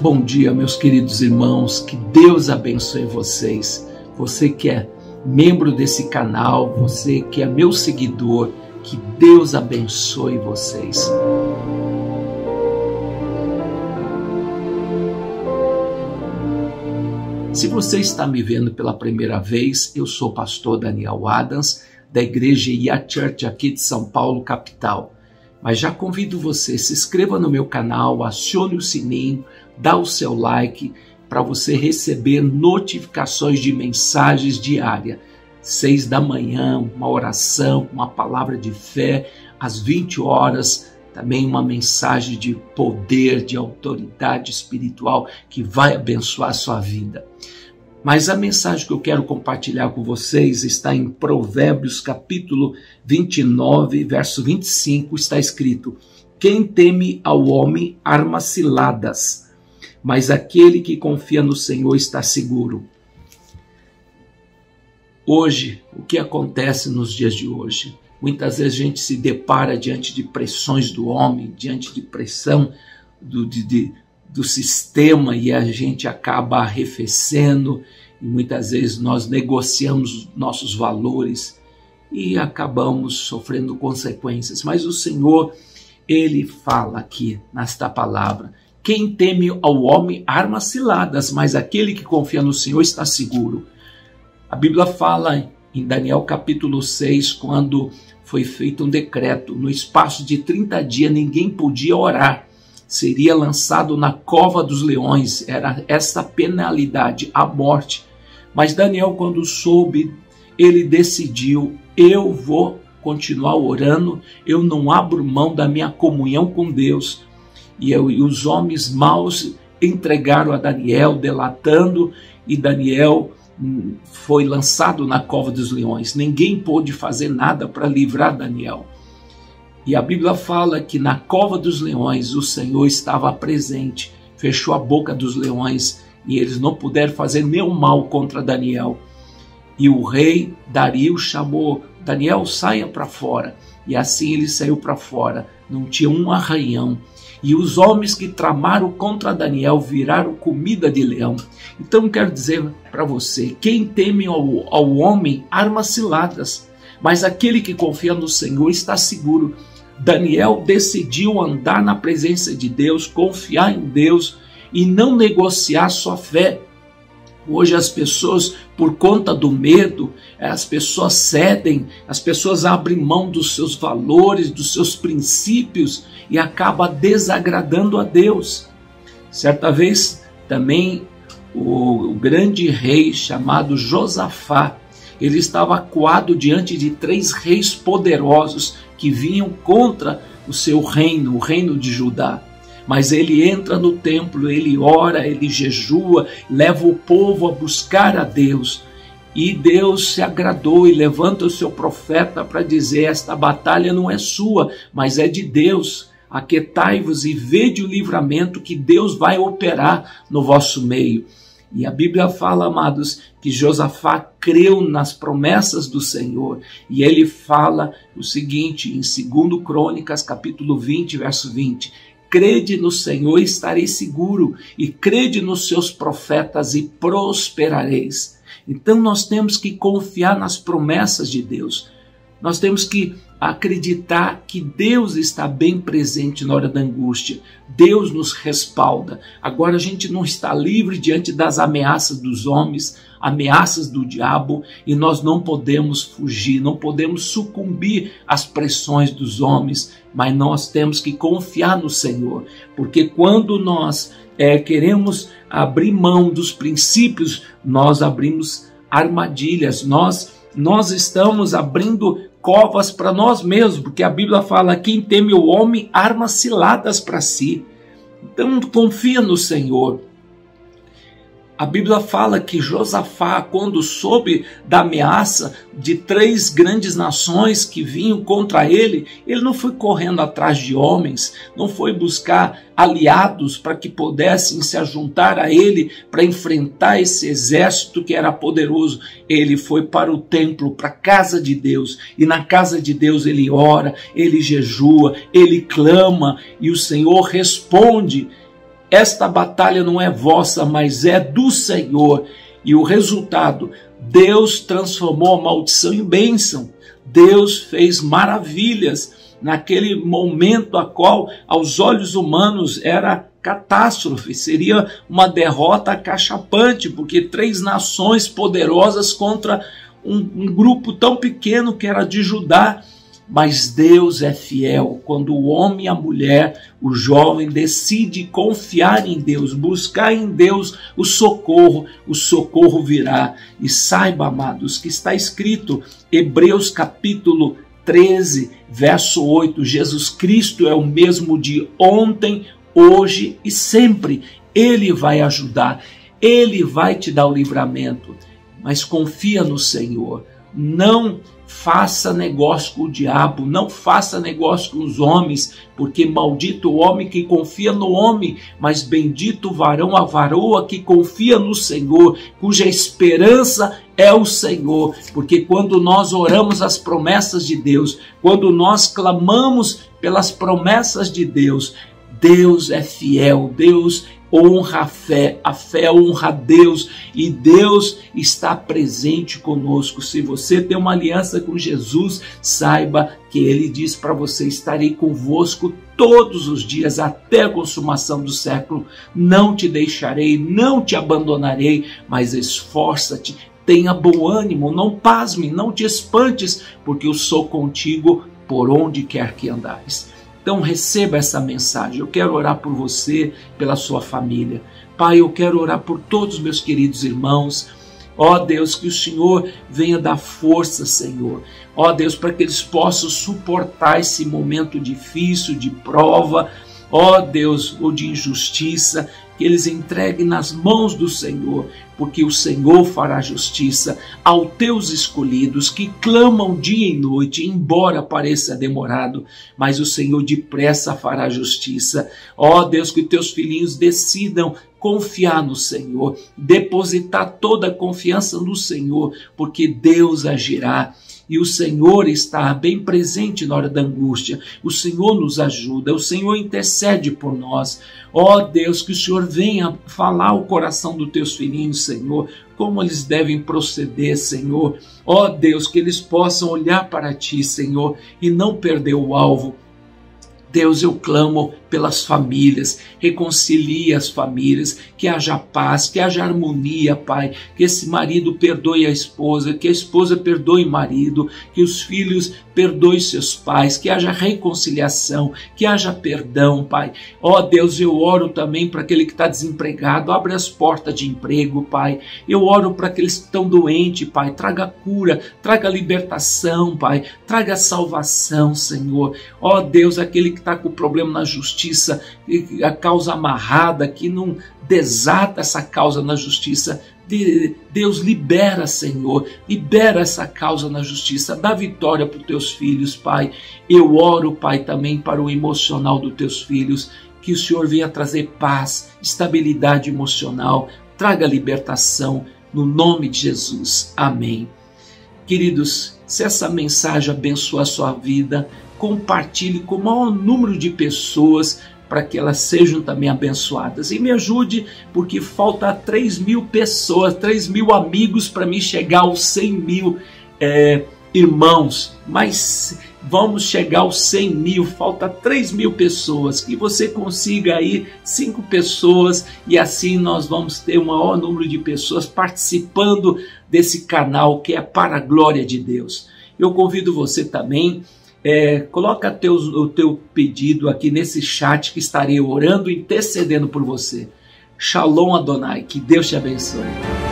Bom dia, meus queridos irmãos, que Deus abençoe vocês. Você que é membro desse canal, você que é meu seguidor, que Deus abençoe vocês. Se você está me vendo pela primeira vez, eu sou o pastor Daniel Adams, da igreja IA Church aqui de São Paulo, capital. Mas já convido você, se inscreva no meu canal, acione o sininho, dá o seu like para você receber notificações de mensagens diárias. Seis da manhã, uma oração, uma palavra de fé, às 20 horas, também uma mensagem de poder, de autoridade espiritual que vai abençoar a sua vida. Mas a mensagem que eu quero compartilhar com vocês está em Provérbios capítulo 29, verso 25, está escrito: Quem teme ao homem arma ciladas, mas aquele que confia no Senhor está seguro. Hoje, o que acontece nos dias de hoje? Muitas vezes a gente se depara diante de pressões do homem, diante de pressão do, de, de, do sistema e a gente acaba arrefecendo e muitas vezes nós negociamos nossos valores e acabamos sofrendo consequências. Mas o Senhor, ele fala aqui nesta palavra: quem teme ao homem armas ciladas, mas aquele que confia no Senhor está seguro. A Bíblia fala em Daniel capítulo 6, quando foi feito um decreto, no espaço de 30 dias ninguém podia orar seria lançado na cova dos leões, era essa penalidade, a morte. Mas Daniel, quando soube, ele decidiu: eu vou continuar orando, eu não abro mão da minha comunhão com Deus. E, e os homens maus entregaram a Daniel, delatando, e Daniel hum, foi lançado na cova dos leões. Ninguém pôde fazer nada para livrar Daniel. E a Bíblia fala que na cova dos leões o Senhor estava presente, fechou a boca dos leões e eles não puderam fazer nenhum mal contra Daniel. E o rei Dario chamou Daniel, saia para fora. E assim ele saiu para fora, não tinha um arranhão. E os homens que tramaram contra Daniel viraram comida de leão. Então quero dizer para você: quem teme ao, ao homem, armas ciladas, mas aquele que confia no Senhor está seguro. Daniel decidiu andar na presença de Deus, confiar em Deus e não negociar sua fé. Hoje as pessoas, por conta do medo, as pessoas cedem, as pessoas abrem mão dos seus valores, dos seus princípios e acaba desagradando a Deus. Certa vez também o, o grande rei chamado Josafá, ele estava acuado diante de três reis poderosos que vinham contra o seu reino, o reino de Judá. Mas ele entra no templo, ele ora, ele jejua, leva o povo a buscar a Deus. E Deus se agradou e levanta o seu profeta para dizer: Esta batalha não é sua, mas é de Deus. Aquetai-vos e vede o livramento que Deus vai operar no vosso meio. E a Bíblia fala, amados, que Josafá creu nas promessas do Senhor. E ele fala o seguinte em 2 Crônicas, capítulo 20, verso 20: Crede no Senhor e estareis seguro, e crede nos seus profetas e prosperareis. Então nós temos que confiar nas promessas de Deus. Nós temos que acreditar que Deus está bem presente na hora da angústia. Deus nos respalda. Agora a gente não está livre diante das ameaças dos homens, ameaças do diabo, e nós não podemos fugir, não podemos sucumbir às pressões dos homens, mas nós temos que confiar no Senhor, porque quando nós é, queremos abrir mão dos princípios, nós abrimos armadilhas, nós nós estamos abrindo covas para nós mesmos, porque a Bíblia fala: quem teme o homem, armas ciladas para si. Então confia no Senhor. A Bíblia fala que Josafá, quando soube da ameaça de três grandes nações que vinham contra ele, ele não foi correndo atrás de homens, não foi buscar aliados para que pudessem se ajuntar a ele para enfrentar esse exército que era poderoso. Ele foi para o templo, para a casa de Deus, e na casa de Deus ele ora, ele jejua, ele clama, e o Senhor responde Esta batalha não é vossa, mas é do Senhor. E o resultado, Deus transformou a maldição em bênção. Deus fez maravilhas naquele momento a qual aos olhos humanos era catástrofe, seria uma derrota cachapante, porque três nações poderosas contra um, um grupo tão pequeno que era de Judá. Mas Deus é fiel quando o homem e a mulher, o jovem, decide confiar em Deus, buscar em Deus o socorro, o socorro virá. E saiba, amados, que está escrito, Hebreus capítulo 13, verso 8: Jesus Cristo é o mesmo de ontem, hoje e sempre. Ele vai ajudar, ele vai te dar o livramento. Mas confia no Senhor. Não faça negócio com o diabo, não faça negócio com os homens, porque maldito o homem que confia no homem, mas bendito o varão, a varoa que confia no Senhor, cuja esperança é o Senhor, porque quando nós oramos as promessas de Deus, quando nós clamamos pelas promessas de Deus, Deus é fiel, Deus honra a fé, a fé honra a Deus e Deus está presente conosco. Se você tem uma aliança com Jesus, saiba que ele diz para você: estarei convosco todos os dias até a consumação do século. Não te deixarei, não te abandonarei, mas esforça-te. Tenha bom ânimo, não pasme, não te espantes, porque eu sou contigo por onde quer que andares. Então receba essa mensagem. Eu quero orar por você, pela sua família. Pai, eu quero orar por todos os meus queridos irmãos. Ó Deus, que o Senhor venha dar força, Senhor. Ó Deus, para que eles possam suportar esse momento difícil de prova, ó Deus, ou de injustiça, que eles entreguem nas mãos do Senhor, porque o Senhor fará justiça aos teus escolhidos que clamam dia e noite, embora pareça demorado, mas o Senhor depressa fará justiça. Ó Deus, que teus filhinhos decidam confiar no Senhor, depositar toda a confiança no Senhor, porque Deus agirá e o Senhor está bem presente na hora da angústia. O Senhor nos ajuda, o Senhor intercede por nós. Ó oh, Deus, que o Senhor venha falar o coração dos teus filhinhos, Senhor, como eles devem proceder, Senhor. Ó oh, Deus, que eles possam olhar para ti, Senhor, e não perder o alvo. Deus, eu clamo pelas famílias, reconcilie as famílias, que haja paz, que haja harmonia, Pai, que esse marido perdoe a esposa, que a esposa perdoe o marido, que os filhos perdoem seus pais, que haja reconciliação, que haja perdão, Pai. Ó oh, Deus, eu oro também para aquele que está desempregado, abre as portas de emprego, Pai. Eu oro para aqueles que estão doentes, Pai, traga cura, traga libertação, Pai, traga salvação, Senhor. Ó oh, Deus, aquele que está com problema na justiça, justiça, a causa amarrada, que não desata essa causa na justiça. Deus libera, Senhor, libera essa causa na justiça, dá vitória para os teus filhos, Pai. Eu oro, Pai, também para o emocional dos teus filhos, que o Senhor venha trazer paz, estabilidade emocional, traga libertação, no nome de Jesus. Amém. Queridos, se essa mensagem abençoar a sua vida, compartilhe com o maior número de pessoas para que elas sejam também abençoadas. E me ajude, porque falta 3 mil pessoas, 3 mil amigos para me chegar aos 100 mil é, irmãos. Mas vamos chegar aos 100 mil, falta 3 mil pessoas. Que você consiga aí 5 pessoas e assim nós vamos ter o maior número de pessoas participando desse canal que é para a glória de Deus. Eu convido você também é, coloca o teu pedido aqui nesse chat que estarei orando e intercedendo por você. Shalom Adonai, que Deus te abençoe.